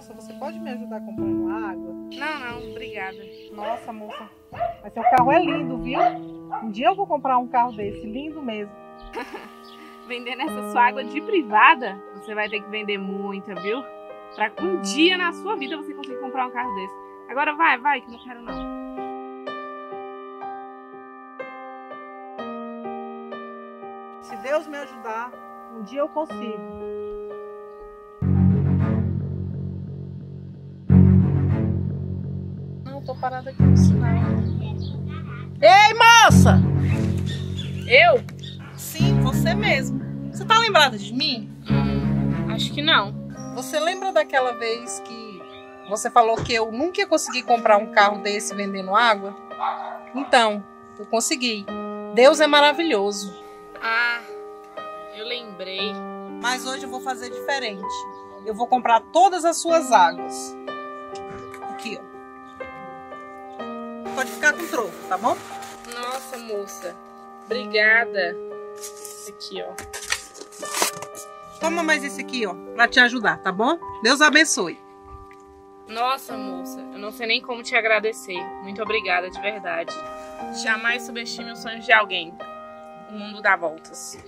Moça, você pode me ajudar comprando água? Não, não, obrigada. Nossa, moça, mas seu carro é lindo, viu? Um dia eu vou comprar um carro desse, lindo mesmo. Vendendo essa sua água de privada, você vai ter que vender muita, viu? Pra que um dia na sua vida você consiga comprar um carro desse. Agora vai, vai, que eu não quero não. Se Deus me ajudar, um dia eu consigo. Tô parada aqui no sinal. Ei, moça! Eu? Sim, você mesmo. Você tá lembrada de mim? Hum, acho que não. Você lembra daquela vez que você falou que eu nunca ia conseguir comprar um carro desse vendendo água? Então, eu consegui. Deus é maravilhoso. Ah, eu lembrei. Mas hoje eu vou fazer diferente. Eu vou comprar todas as suas águas. Aqui, ó. Pode ficar com troco, tá bom? Nossa, moça. Obrigada. Aqui, ó. Toma mais esse aqui, ó, pra te ajudar, tá bom? Deus abençoe. Nossa, moça, eu não sei nem como te agradecer. Muito obrigada, de verdade. Jamais subestime os sonhos de alguém. O mundo dá voltas.